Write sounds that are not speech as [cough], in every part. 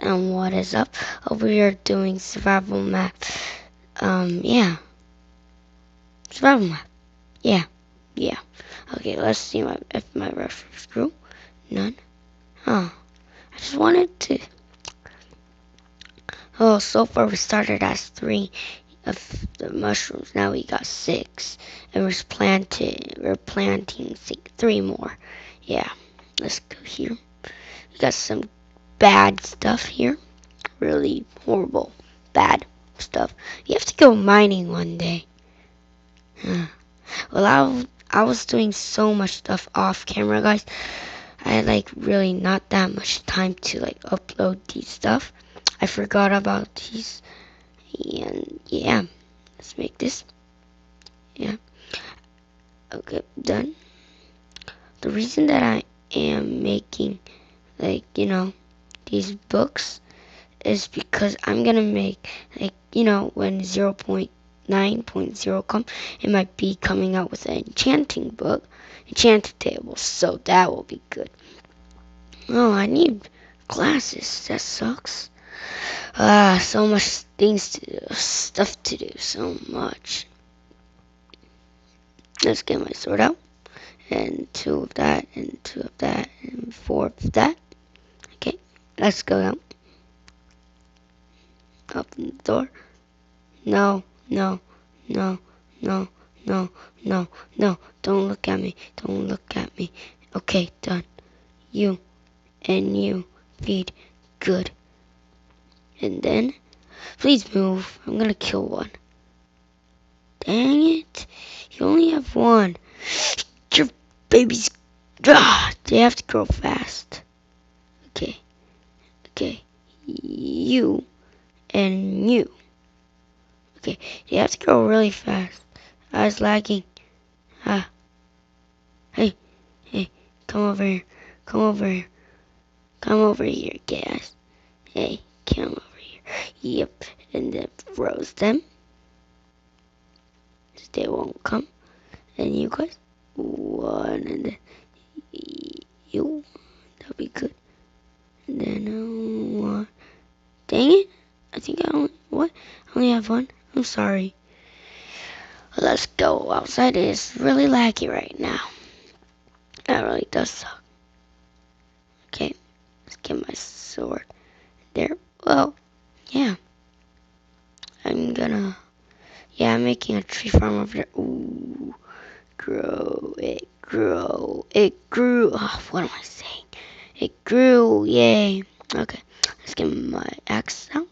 And what is up? Over here doing survival map. Um, yeah. Survival map. Yeah. Yeah. Okay, let's see my, if my reference grew. None. Oh. I just wanted to. Oh, so far we started as three of the mushrooms. Now we got six. And we're planting, we're planting three more. Yeah. Let's go here. We got some bad stuff here. Really horrible, bad stuff. You have to go mining one day. well, I, I was doing so much stuff off camera, guys. I had like really not that much time to like upload these stuff. I forgot about these. And yeah, let's make this. Yeah. Okay, done. The reason that I am making like, you know, these books is because I'm gonna make like you know when 0.9.0 come it might be coming out with an enchanting book enchanted table so that will be good. Oh I need glasses. That sucks. Ah so much things to do stuff to do so much. Let's get my sword out and two of that and two of that and four of that Let's go out. Open the door. No, no, no, no, no, no, no. Don't look at me. Don't look at me. Okay, done. You and you feed good. And then, please move. I'm gonna kill one. Dang it. You only have one. Your babies, ah, they have to grow fast. Okay. Okay, you and you. Okay, you have to go really fast. I was lagging. Ah. Hey, hey, come over here. Come over here. Come over here, guys. Hey, come over here. Yep, and then froze them. They won't come. And you guys, one, and then you. That'll be good. Then uh, dang it! I think I only what? I only have one. I'm sorry. Let's go outside. It's really laggy right now. That really does suck. Okay, let's get my sword there. Well, yeah. I'm gonna. Yeah, I'm making a tree farm over there. Ooh, grow it, grow it, grew. Oh, what am I saying? Grew, yay. Okay, let's get my axe out.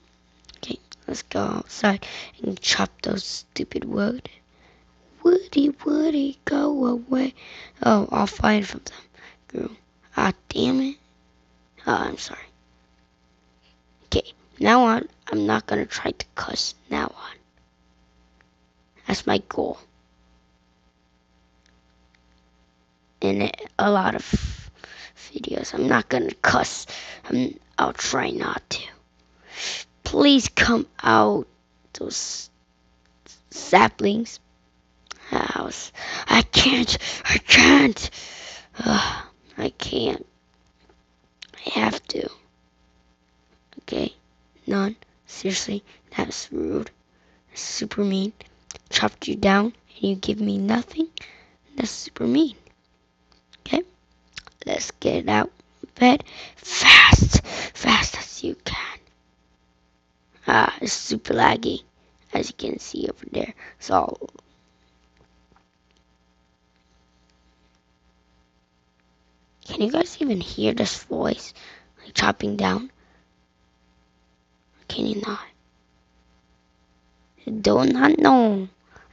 Okay, let's go outside and chop those stupid wood. Woody, woody, go away. Oh, I'll find from them. Grew. Ah, damn it. Oh, I'm sorry. Okay, now on, I'm not gonna try to cuss. Now on. That's my goal. And a lot of videos. I'm not gonna cuss. I'm, I'll try not to. Please come out, those saplings. House. I can't. I can't. Ugh, I can't. I have to. Okay? None. Seriously, that's rude. Super mean. Chopped you down and you give me nothing? That's super mean. Let's get out of bed fast, fast as you can. Ah, it's super laggy, as you can see over there. So, can you guys even hear this voice, like chopping down? Can you not? do not know.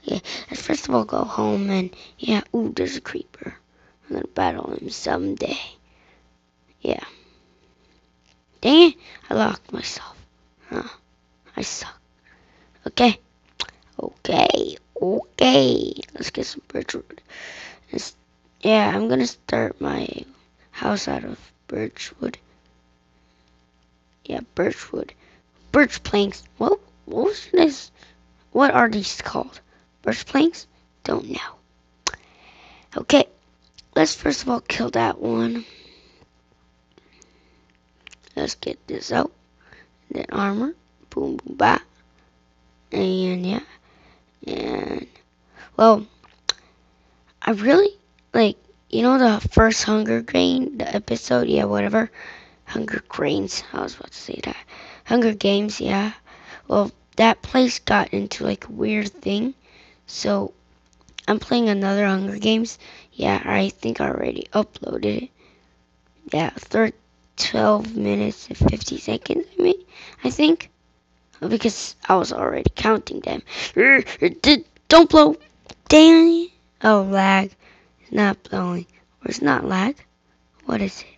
Yeah, let's first of all go home and yeah. Ooh, there's a creeper. I'm gonna battle him someday. Yeah. Dang it, I locked myself. Huh. I suck. Okay. Okay. Okay. Let's get some birchwood. yeah, I'm gonna start my house out of birchwood. Yeah, birchwood. Birch planks. What, what was this? What are these called? Birch planks? Don't know. Okay let's first of all kill that one. let's get this out. Then armor. Boom, boom, ba. And yeah. And, well, I really, like, you know the first Hunger Games, the episode? Yeah, whatever. Hunger Games. I was about to say that. Hunger Games, yeah. Well, that place got into like a weird thing. So I'm playing another Hunger Games. Yeah, I think I already uploaded it. Yeah, third 12 minutes and 50 seconds, I mean, I think. Oh, because I was already counting them. Er, er, don't blow. Dang Oh, lag. It's not blowing. Or it's not lag. What is it?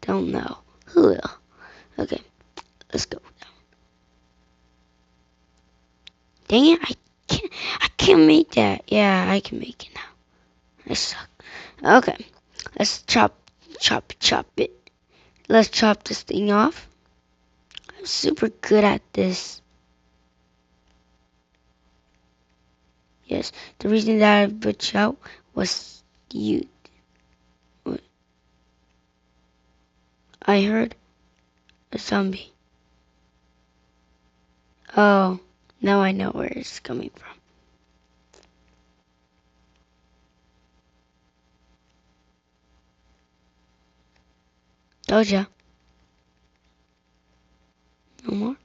Don't know. Who will? Okay, let's go. Dang it, I can't, I can't make that. Yeah, I can make it now. I suck. Okay, let's chop, chop, chop it. Let's chop this thing off. I'm super good at this. Yes, the reason that I put you out was you. I heard a zombie. Oh. Now I know where it's coming from. Ya. No more?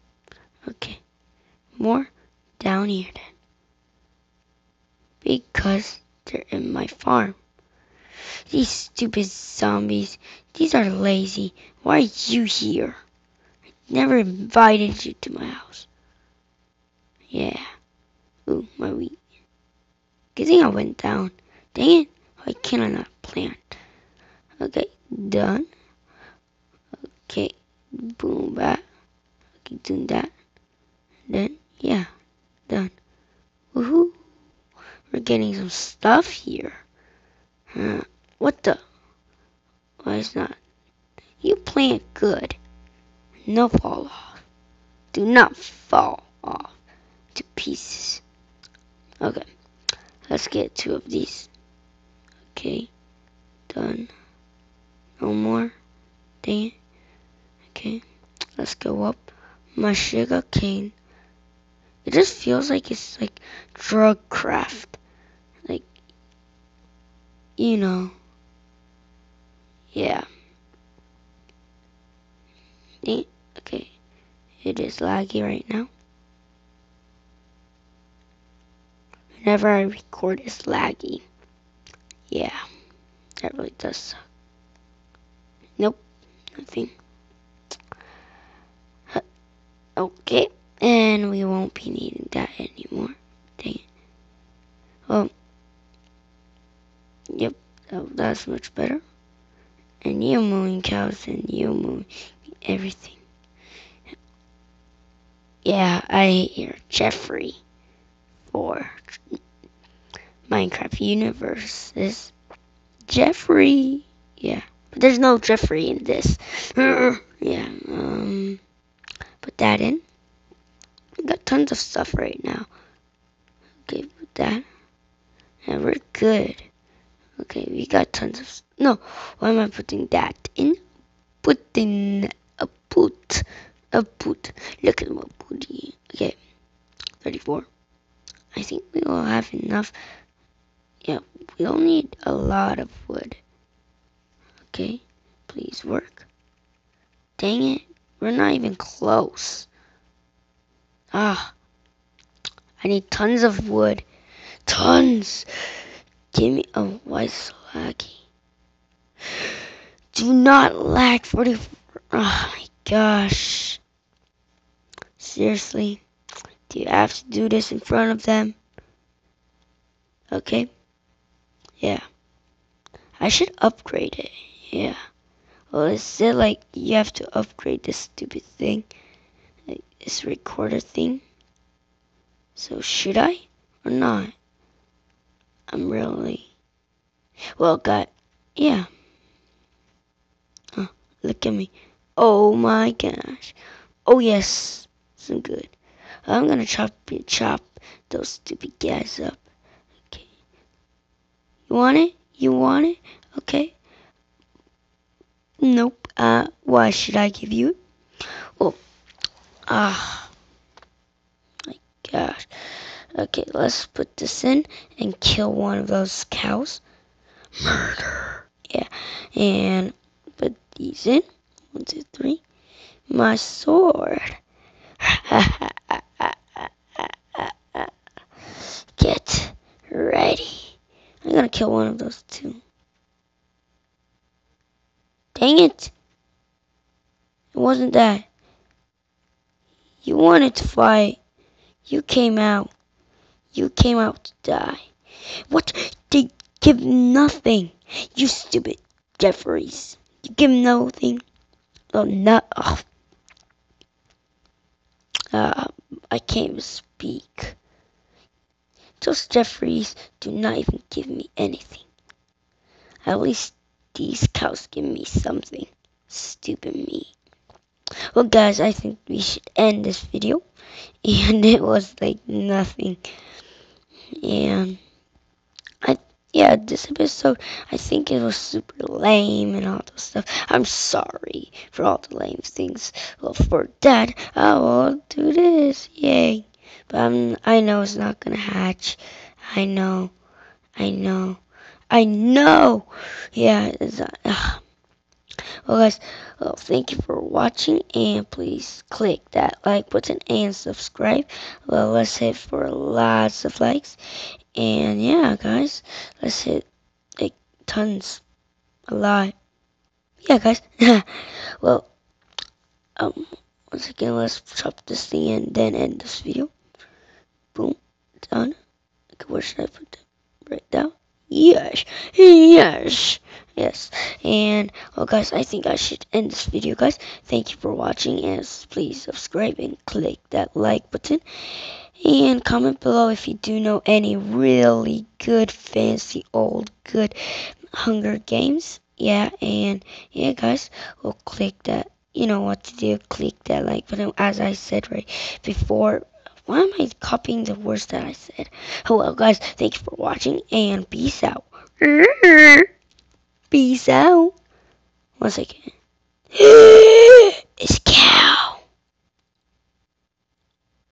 Okay. More down here then. Because they're in my farm. These stupid zombies. These are lazy. Why are you here? I never invited you to my house. Yeah. Ooh, my wheat. Good thing I went down. Dang it. Why can't I not plant? Okay, done. Okay, boom, back. Okay, doing that. Then, yeah, done. Woohoo. We're getting some stuff here. Huh. What the? Why is not? You plant good. No fall off. Do not fall off to pieces. Okay, let's get two of these. Okay, done. No more. Dang it. Okay, let's go up. My sugar cane. It just feels like it's like drug craft. Like, you know. Yeah. Okay. It is laggy right now. whenever I record it's laggy. Yeah, that really does suck. Nope, nothing. Okay, and we won't be needing that anymore. Dang it. Well, yep, that's much better. And you mooing cows and you mooing everything. Yeah, I your Jeffrey for Minecraft universes. Jeffrey. Yeah. But there's no Jeffrey in this. [laughs] yeah. Um, put that in. We got tons of stuff right now. Okay, put that. And we're good. Okay, we got tons of... No, why am I putting that in? Putting a put. A put. Look at my booty. Okay, 34. I think we will have enough. Yeah, we'll need a lot of wood. Okay, please work. Dang it, we're not even close. Ah, I need tons of wood. Tons. Give me, oh, why so laggy? Do not lag 40. Oh my gosh. Seriously. Do you have to do this in front of them? Okay. Yeah. I should upgrade it. Yeah. Well, it said like you have to upgrade this stupid thing. Like this recorder thing. So should I or not? I'm really well got yeah. Huh, look at me. Oh my gosh. Oh yes. Some good. I'm gonna chop chop those stupid guys up. Okay. You want it? You want it? Okay. Nope. Uh, why should I give you it? Oh, ah, my gosh. Okay, let's put this in and kill one of those cows. Murder. Yeah, and put these in. One, two, three. My sword. [laughs] Get ready. I'm gonna kill one of those two. Dang it. It wasn't that. You wanted to fight. You came out. You came out to die. What? They give nothing. You stupid Jeffries. You give nothing. Oh, no. Oh. Uh, I can't speak. Those Jeffries do not even give me anything. At least these cows give me something. Stupid me. Well, guys, I think we should end this video. [laughs] And it was like nothing. And I, yeah, this episode, I think it was super lame and all that stuff. I'm sorry for all the lame things. Well, for that, I will do this. Yay. But I'm, I know it's not going to hatch. I know. I know. I know. Yeah. Uh, well, guys, well, thank you for watching, and please click that like button and subscribe. Well, let's hit for lots of likes, and yeah, guys, let's hit like tons, a lot. Yeah, guys. [laughs] well, um, once again, let's chop this thing and then end this video. Boom, done. Okay, where should I put them? Right down. Yes, yes. Yes, and well, guys, I think I should end this video, guys. Thank you for watching, and please subscribe and click that like button. And comment below if you do know any really good, fancy, old, good Hunger Games. Yeah, and yeah, guys, we'll click that. You know what to do. Click that like button, as I said right before. Why am I copying the words that I said? Hello, guys. Thank you for watching, and peace out. [laughs] peace out. One second. [gasps] it's cat.